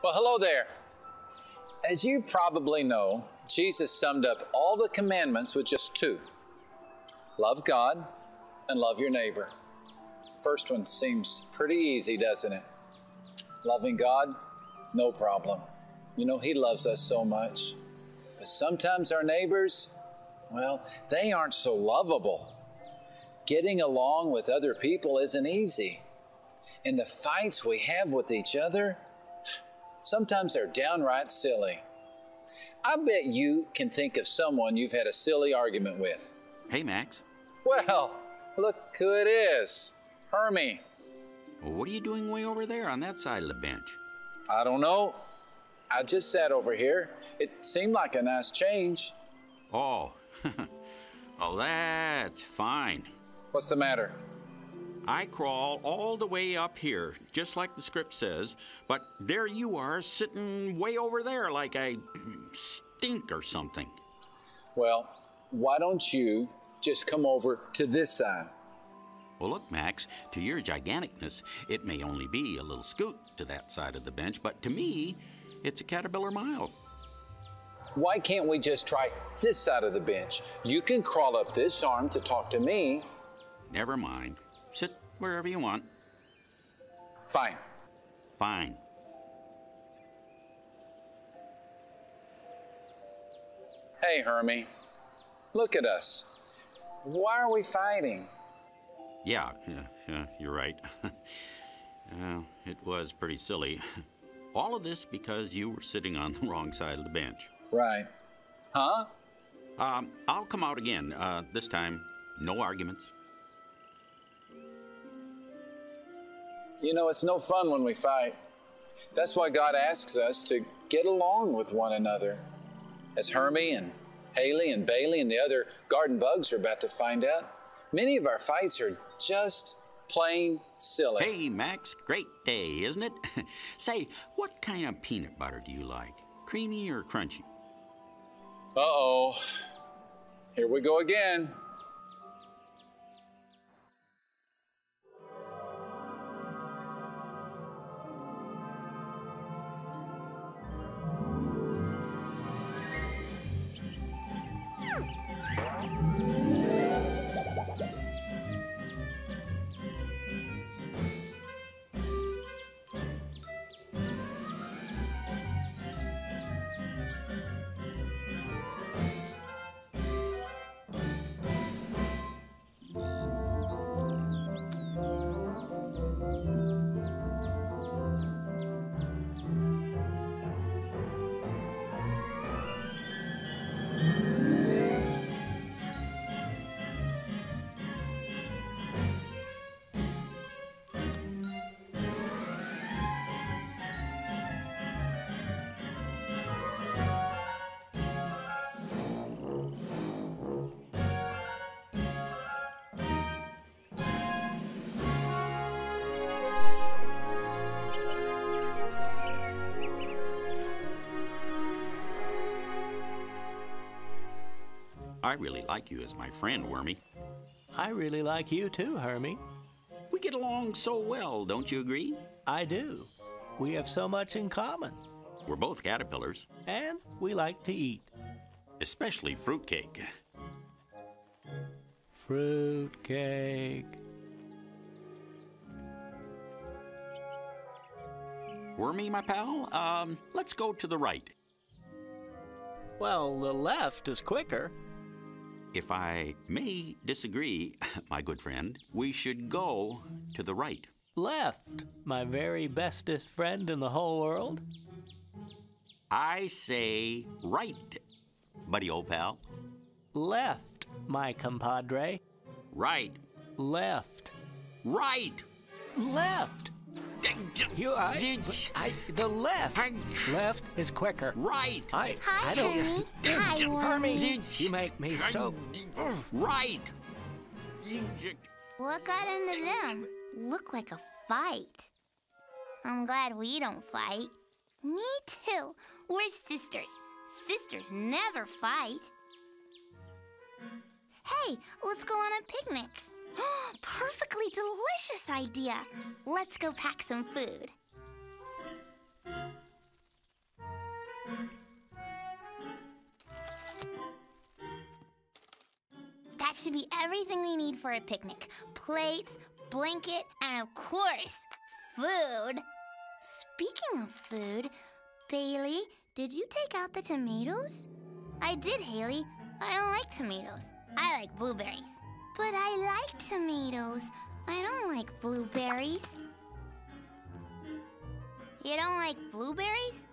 Well, hello there. As you probably know, Jesus summed up all the commandments with just two love God and love your neighbor. First one seems pretty easy, doesn't it? Loving God, no problem. You know, He loves us so much. But sometimes our neighbors, well, they aren't so lovable. Getting along with other people isn't easy. And the fights we have with each other, sometimes they're downright silly. I bet you can think of someone you've had a silly argument with. Hey, Max. Well, look who it is Hermie. Well, what are you doing way over there on that side of the bench? I don't know. I just sat over here. It seemed like a nice change. Oh, oh, that's fine. What's the matter? I crawl all the way up here, just like the script says, but there you are sitting way over there like I stink or something. Well, why don't you just come over to this side? Well, look, Max, to your giganticness, it may only be a little scoot to that side of the bench, but to me, it's a caterpillar mile. Why can't we just try this side of the bench? You can crawl up this arm to talk to me. Never mind. Sit wherever you want. Fine. Fine. Hey, Hermie. Look at us. Why are we fighting? Yeah, yeah, yeah you're right. uh, it was pretty silly. All of this because you were sitting on the wrong side of the bench. Right. Huh? Um, I'll come out again. Uh, this time, no arguments. You know, it's no fun when we fight. That's why God asks us to get along with one another. As Hermie and Hailey and Bailey and the other garden bugs are about to find out, many of our fights are just plain silly. Hey, Max, great day, isn't it? Say, what kind of peanut butter do you like? Creamy or crunchy? Uh oh. Here we go again. I really like you as my friend, Wormy. I really like you too, Hermie. We get along so well, don't you agree? I do. We have so much in common. We're both caterpillars. And we like to eat. Especially fruitcake. Fruitcake. Wormy, my pal, um, let's go to the right. Well, the left is quicker. If I may disagree, my good friend, we should go to the right. Left, my very bestest friend in the whole world. I say right, buddy old pal. Left, my compadre. Right. Left. Right. Left. You, I, I, the left. left is quicker. Right. I, Hi, I don't. Hermie. Hi, Wormy. You make me so. Right. What got into them? Look like a fight. I'm glad we don't fight. Me too. We're sisters. Sisters never fight. Hey, let's go on a picnic. Perfectly delicious idea. Let's go pack some food. That should be everything we need for a picnic. Plates, blanket, and of course, food. Speaking of food, Bailey, did you take out the tomatoes? I did, Hailey. I don't like tomatoes. I like blueberries. But I like tomatoes. I don't like blueberries. You don't like blueberries?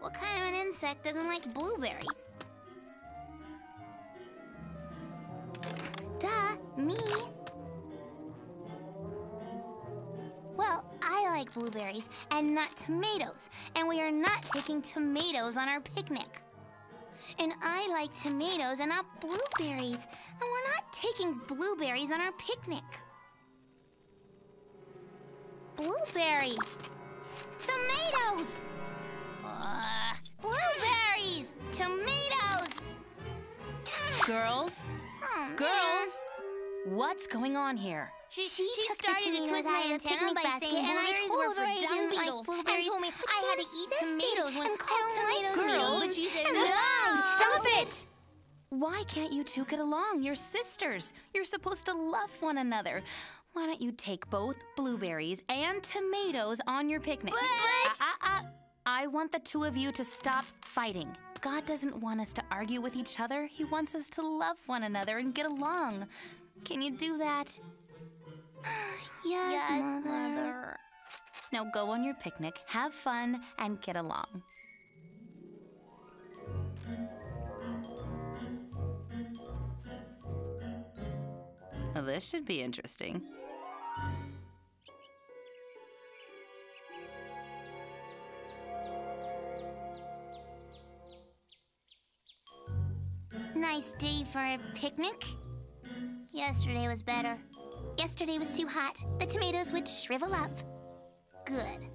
What kind of an insect doesn't like blueberries? Duh, me. Well, I like blueberries and not tomatoes, and we are not taking tomatoes on our picnic. And I like tomatoes and not blueberries, and we're not taking blueberries on our picnic. Blueberries! Tomatoes! Uh, blueberries! Tomatoes! Girls? Oh. Girls? What's going on here? She, she, started to twist my antenna by saying blueberries were for dumb beetles and told me I had to eat tomatoes when I don't like tomatoes. But she said no. Stop it! Why can't you two get along? You're sisters. You're supposed to love one another. Why don't you take both blueberries and tomatoes on your picnic? But- Uh, uh, uh, I want the two of you to stop fighting. God doesn't want us to argue with each other. He wants us to love one another and get along. Can you do that? Yes, Yes, mother. Now go on your picnic, have fun, and get along. Well, this should be interesting. Nice day for a picnic. Yesterday was better. Yesterday was too hot. The tomatoes would shrivel up. Good.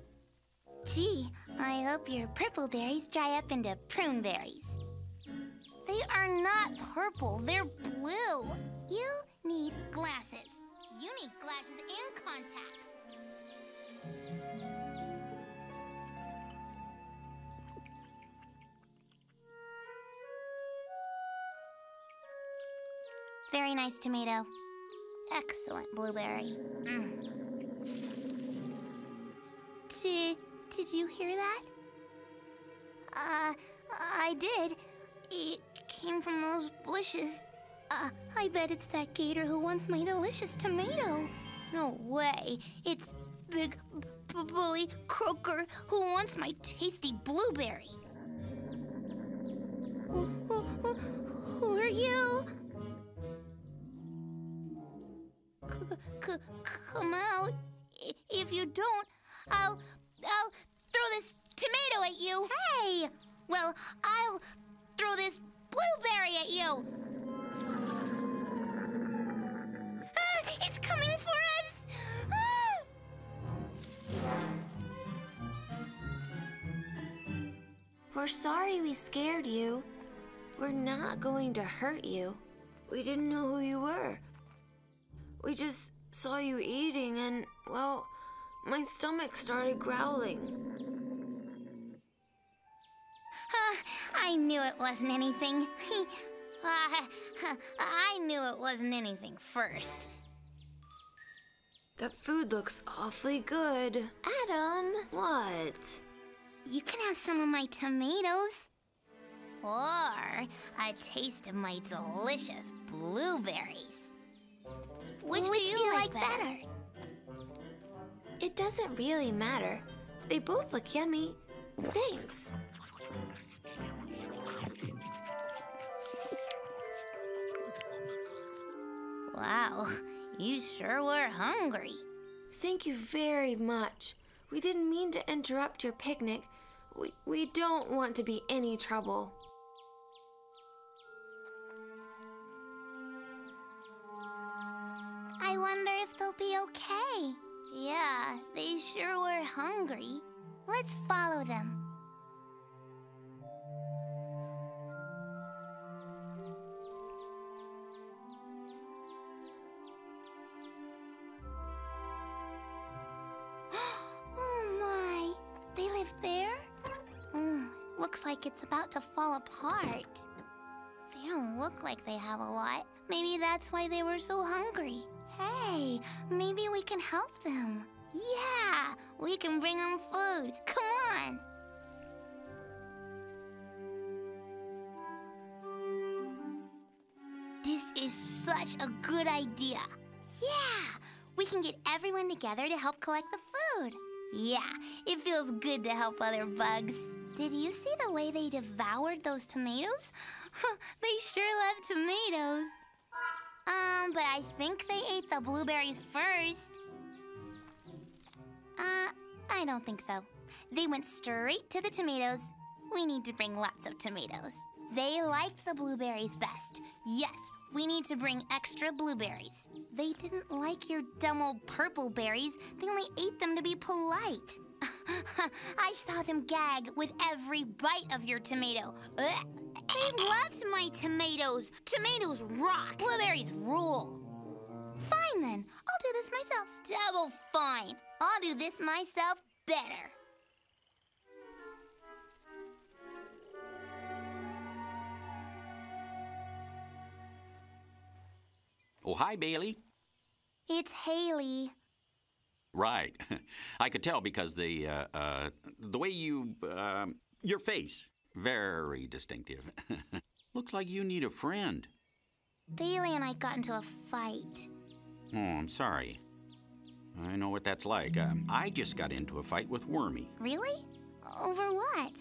Gee, I hope your purple berries dry up into prune berries. They are not purple, they're blue. You need glasses. You need glasses and contacts. Very nice tomato. Excellent blueberry. Mm. Did, did you hear that? Uh, I did. It came from those bushes. Uh, I bet it's that gator who wants my delicious tomato. No way. It's Big Bully Croaker who wants my tasty blueberry. Come out. I- If you don't, I'll I'll throw this tomato at you. Hey! Well, I'll throw this blueberry at you. Ah, it's coming for us. Ah! We're sorry we scared you. We're not going to hurt you. We didn't know who you were. We just saw you eating, and, well, my stomach started growling. I knew it wasn't anything. Ah, I knew it wasn't anything first. That food looks awfully good. Adam, What? you can have some of my tomatoes. Or a taste of my delicious blueberries. Which, do you, like, better? It doesn't really matter. They both look yummy. Thanks. Wow, you sure were hungry. Thank you very much. We didn't mean to interrupt your picnic. We, we don't want to be any trouble. Wonder if they'll be okay. Yeah, they sure were hungry. Let's follow them. oh my, they live there? Mm, looks like it's about to fall apart. They don't look like they have a lot. Maybe that's why they were so hungry. Hey, maybe we can help them. Yeah, we can bring them food. Come on. This is such a good idea. Yeah, we can get everyone together to help collect the food. Yeah, it feels good to help other bugs. Did you see the way they devoured those tomatoes? they sure love tomatoes. Um, but I think they ate the blueberries first. Uh, I don't think so. They went straight to the tomatoes. We need to bring lots of tomatoes. They liked the blueberries best. Yes, we need to bring extra blueberries. They didn't like your dumb old purple berries. They only ate them to be polite. I saw them gag with every bite of your tomato. Ugh. They loved my tomatoes. Tomatoes rock. Blueberries rule. Fine then. I'll do this myself. Double fine. I'll do this myself better. Oh, hi, Bailey. It's Hailey. Right. I could tell because the uh, uh, the way you uh, your face very distinctive. Looks like you need a friend. Bailey and I got into a fight. Oh, I'm sorry. I know what that's like. Um, I just got into a fight with Wormy. Really? Over what?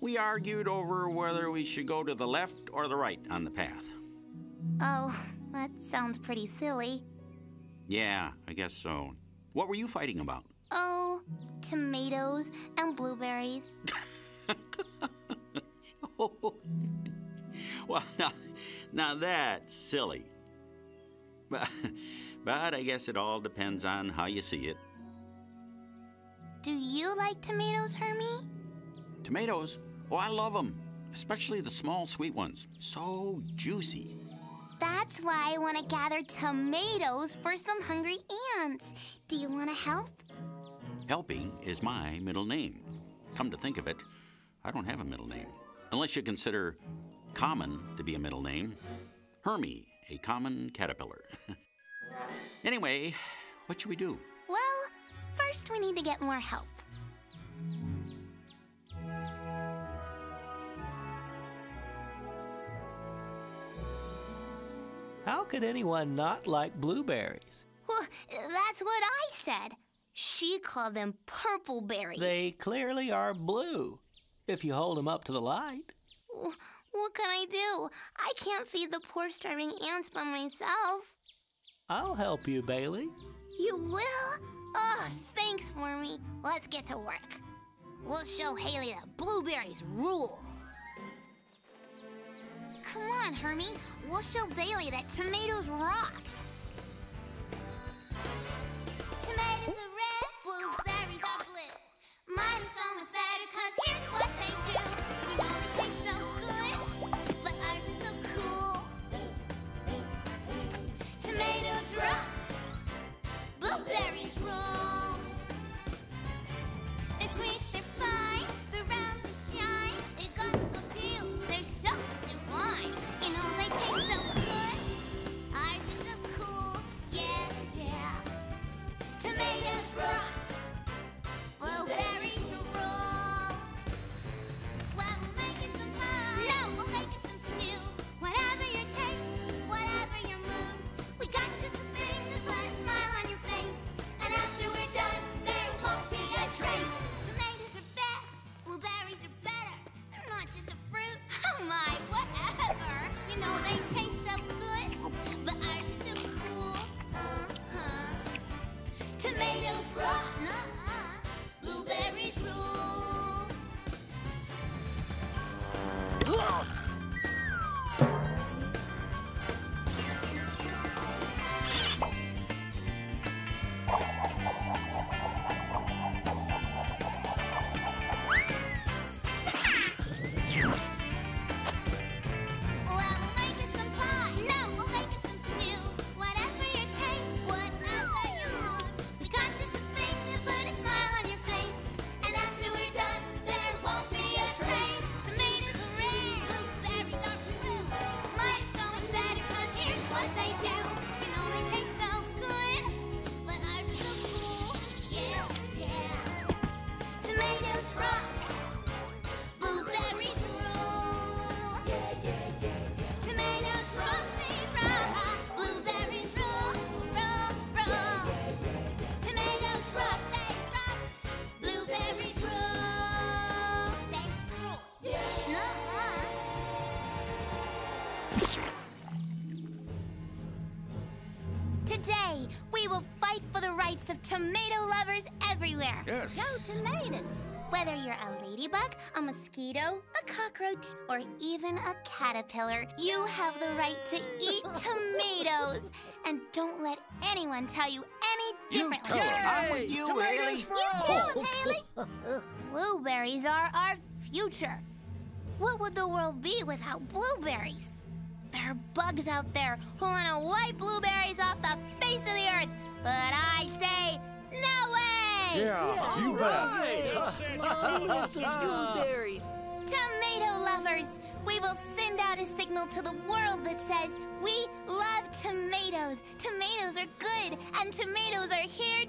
We argued over whether we should go to the left or the right on the path. Oh, that sounds pretty silly. Yeah, I guess so. What were you fighting about? Oh, tomatoes and blueberries. well, now, now that's silly. But, but I guess it all depends on how you see it. Do you like tomatoes, Hermie? Tomatoes? Oh, I love them. Especially the small, sweet ones. So juicy. That's why I want to gather tomatoes for some hungry ants. Do you want to help? Helping is my middle name. Come to think of it, I don't have a middle name. Unless you consider common to be a middle name. Hermie, a common caterpillar. anyway, what should we do? Well, first we need to get more help. How could anyone not like blueberries? Well, that's what I said. She called them purple berries. They clearly are blue, if you hold them up to the light. What can I do? I can't feed the poor starving ants by myself. I'll help you, Bailey. You will? Oh, thanks, Wormy. Let's get to work. We'll show Hailey that blueberries rule. Come on, Hermie. We'll show Bailey that tomatoes rock. Today, we will fight for the rights of tomato lovers everywhere. Yes. No tomatoes! Whether you're a ladybug, a mosquito, a cockroach, or even a caterpillar, you have the right to eat tomatoes. And don't let anyone tell you any differently. You tell them. I'm with you, Hailey. You tell him, Hailey. Blueberries are our future. What would the world be without blueberries? There are bugs out there who want to wipe blueberries off the face of the earth, but I say, no way! Yeah, you bet. Long live the blueberries. Tomato lovers, we will send out a signal to the world that says we love tomatoes. Tomatoes are good, and tomatoes are here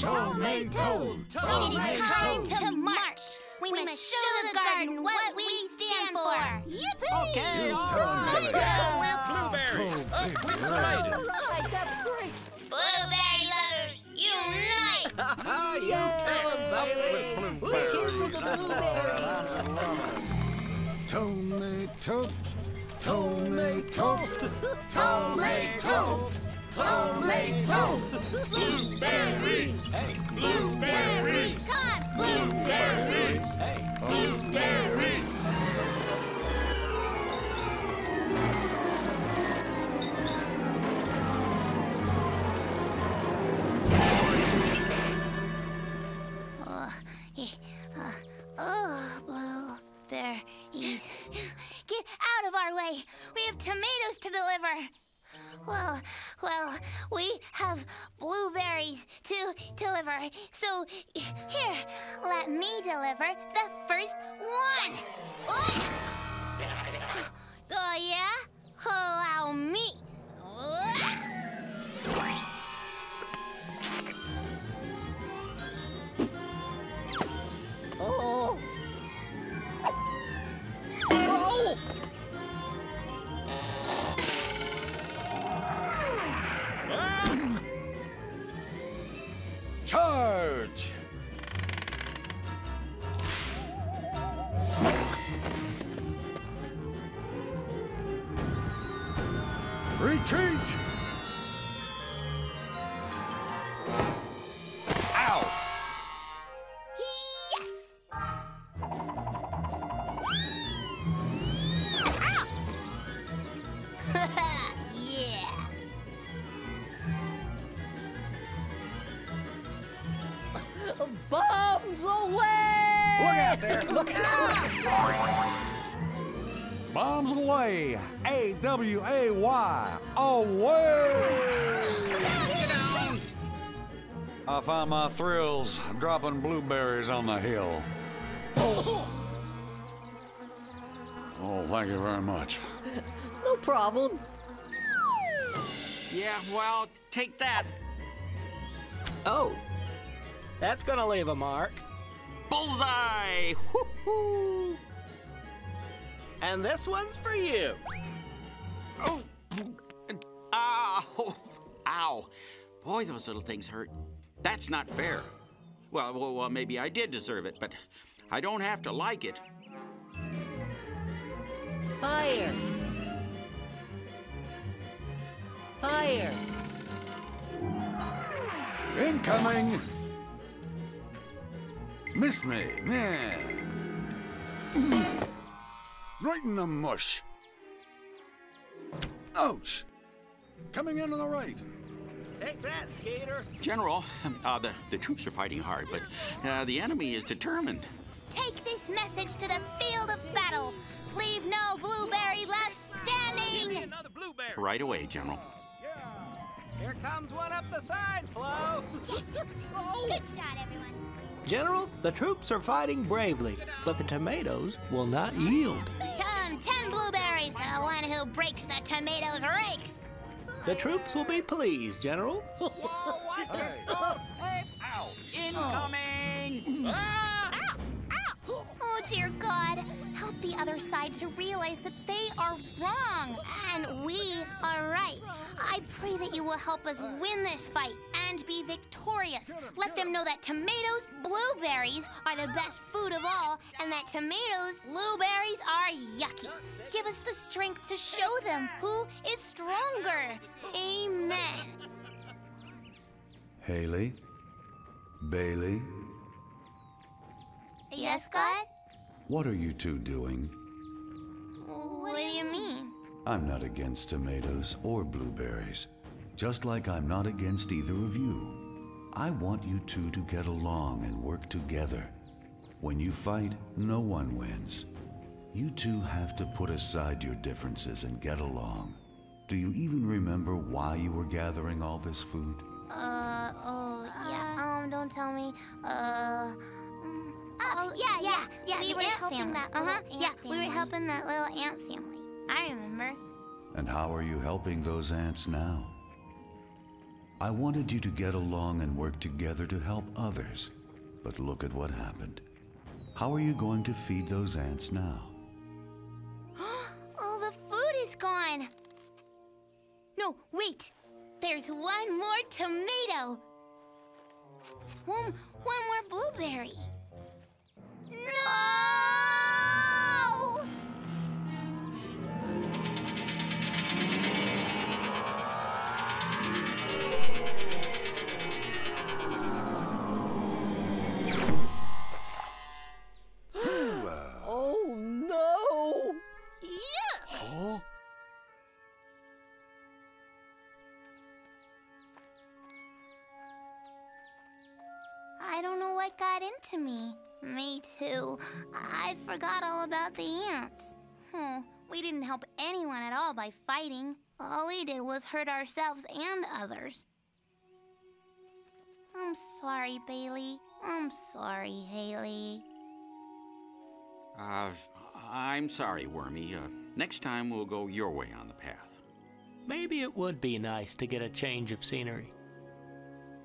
Blueberry! Tomatoes! It is time to march! We, must show the garden what we stand for! Yippee! Okay, all Tomatoes! right. Blueberry! All right, that's great. Blueberry lovers, unite! Yay! Let's hear for the blueberries. Tomato, tomato, tomato, blueberry, blueberry, on! blueberry, blueberry. Oh, eh, uh, oh, blueberries. Get out of our way! We have tomatoes to deliver! Well, well, we have blueberries to deliver. So, here, let me deliver the first one! Oh, yeah? Allow me! Retreat! Very much. No problem. Yeah, well, take that. Oh, that's gonna leave a mark. Bullseye! Woo-hoo! And this one's for you. Oh! Ow! Ow! Boy, those little things hurt. That's not fair. Well, well, well, maybe I did deserve it, but I don't have to like it. Fire! Fire! Incoming! Miss me, man. Right in the mush. Ouch! Coming in on the right. Take that, skater. General, uh, the, the troops are fighting hard, but uh, the enemy is determined. Take this message to the field of battle. Leave no blueberry left standing. Right away, General. Here comes one up the side, Flo. Yes! Oh. Good shot, everyone. General, the troops are fighting bravely, but the tomatoes will not yield. Tell him 10 blueberries to the one who breaks the tomatoes rakes. The troops will be pleased, General. Whoa, watch it. Oh, hey. Ow. Incoming! Oh, dear God. Help the other side to realize that they are wrong and we are right. I pray that you will help us win this fight and be victorious. Let them know that tomatoes, blueberries are the best food of all, and that tomatoes, blueberries are yucky. Give us the strength to show them who is stronger. Amen. Hailey? Bailey? Yes, God? What are you two doing? What do you mean? I'm not against tomatoes or blueberries, just like I'm not against either of you. I want you two to get along and work together. When you fight, no one wins. You two have to put aside your differences and get along. Do you even remember why you were gathering all this food? Uh, oh, yeah. Um, don't tell me. Uh. Mm, Oh, yeah, yeah, yeah. we the were ant helping family. that uh huh. little Yeah, ant we were family. helping that little ant family. I remember. And how are you helping those ants now? I wanted you to get along and work together to help others, but look at what happened. How are you going to feed those ants now? All the food is gone. No, wait. There's one more tomato. One, one more blueberry. No! Oh, no. Yeah. Oh. I don't know what got into me. Me too. I forgot all about the ants. Hmm. We didn't help anyone at all by fighting. All we did was hurt ourselves and others. I'm sorry, Bailey. I'm sorry, Hailey. Uh, I'm sorry, Wormy. Uh, next time we'll go your way on the path. Maybe it would be nice to get a change of scenery.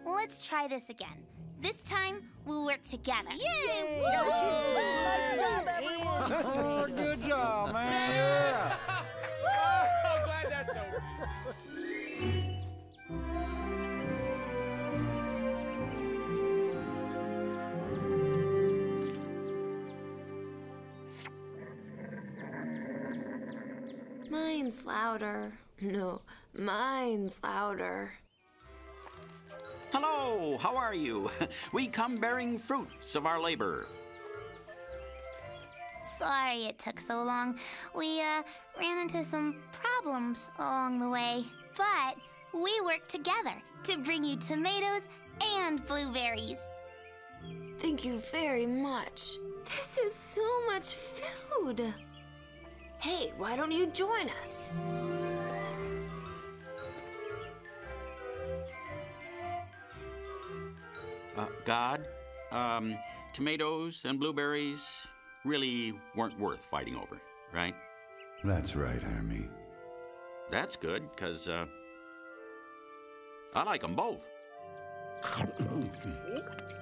Let's try this again. This time, we'll work together. Yay! Nice job, everyone. Oh, good job, man. Yeah. oh, glad that's over. Mine's louder. No, mine's louder. Hello, how are you? we come bearing fruits of our labor. Sorry it took so long. We, uh, ran into some problems along the way. But we worked together to bring you tomatoes and blueberries. Thank you very much. This is so much food. Hey, why don't you join us? Uh, God, um, tomatoes and blueberries really weren't worth fighting over, right? That's right, Hermie. That's good, because, uh, I like them both.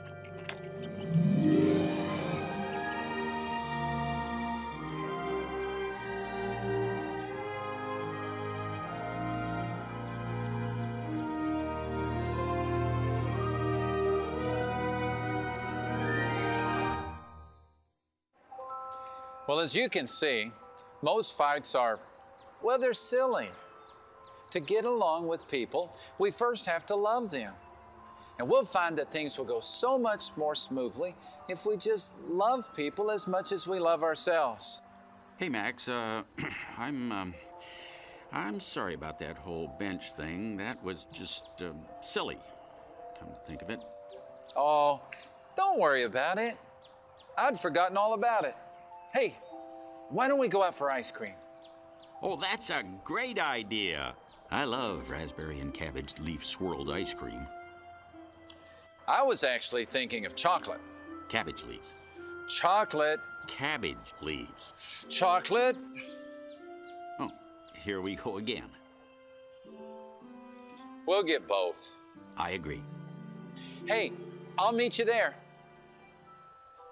Well, as you can see, most fights are, well, they're silly. To get along with people, we first have to love them. And we'll find that things will go so much more smoothly if we just love people as much as we love ourselves. Hey, Max, uh, I'm, um, I'm sorry about that whole bench thing. That was just, uh, silly, come to think of it. Oh, don't worry about it. I'd forgotten all about it. Hey, why don't we go out for ice cream? Oh, that's a great idea. I love raspberry and cabbage leaf swirled ice cream. I was actually thinking of chocolate. Cabbage leaves. Chocolate. Cabbage leaves. Chocolate. Oh, here we go again. We'll get both. I agree. Hey, I'll meet you there.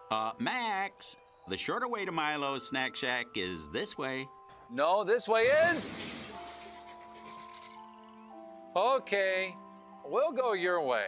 Uh, Max, the shorter way to Milo's Snack Shack is this way. No, this way is. Okay, we'll go your way.